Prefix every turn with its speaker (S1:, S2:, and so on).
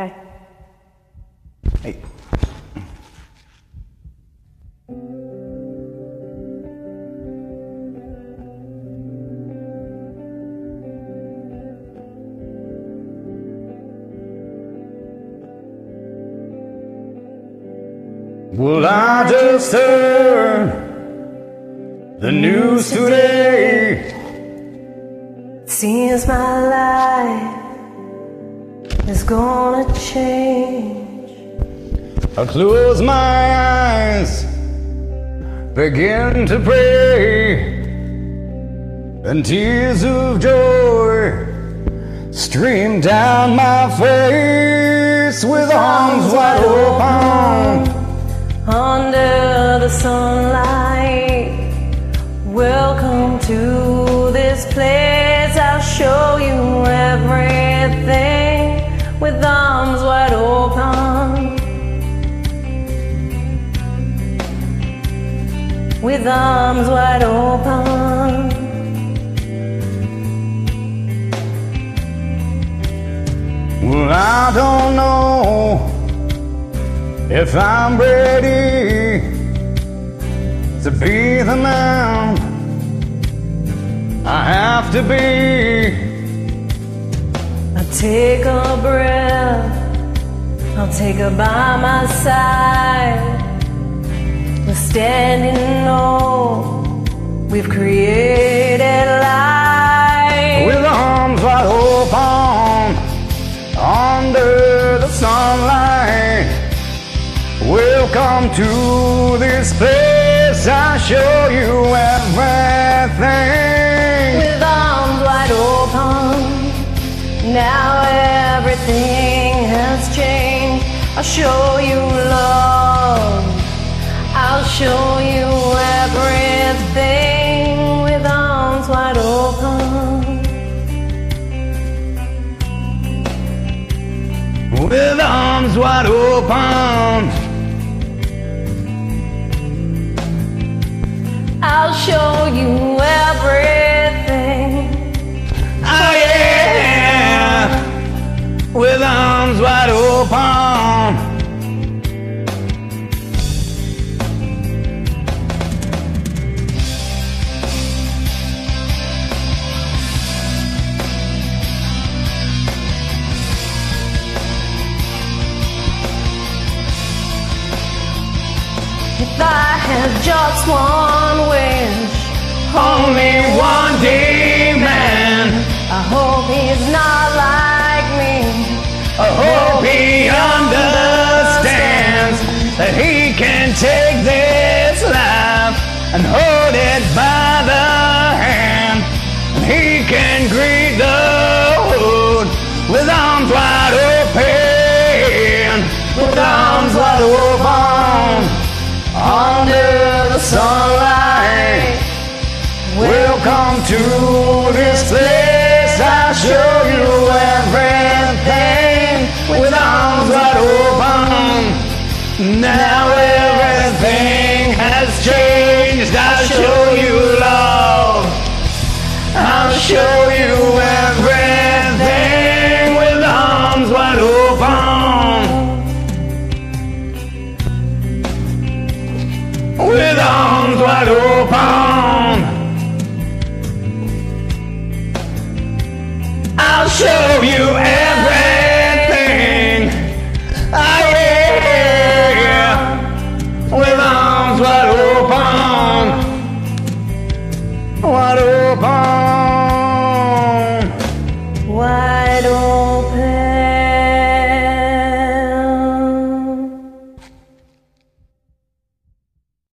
S1: Okay.
S2: Hey. Well, I just heard the news today.
S1: Seems my life is gonna change.
S2: I close my eyes, begin to pray, and tears of joy stream down my face with arms wide open.
S1: Under the sunlight, welcome to this place. I'll show you everything with arms wide open. With arms wide open.
S2: Well, I don't know if I'm ready to be the man I have to be.
S1: Take a breath, I'll take her by my side. We're standing low, we've created life.
S2: with arms wide open under the sunlight. Welcome to this place. I'll show you everything.
S1: I'll show you love. I'll show you everything with arms wide open.
S2: With arms wide open.
S1: I'll show you everything.
S2: Oh yeah. With arms wide open.
S1: Just one wish,
S2: Only one demand.
S1: I hope he's not like me.
S2: I hope he understands that he can take this life and hold it by the hand. And he can Welcome to this place. I'll show you everything with arms wide open. Now everything has changed. I'll show you love. I'll show you everything with arms wide open. With arms wide open. show you everything. Oh yeah, with arms wide open, wide open, wide open.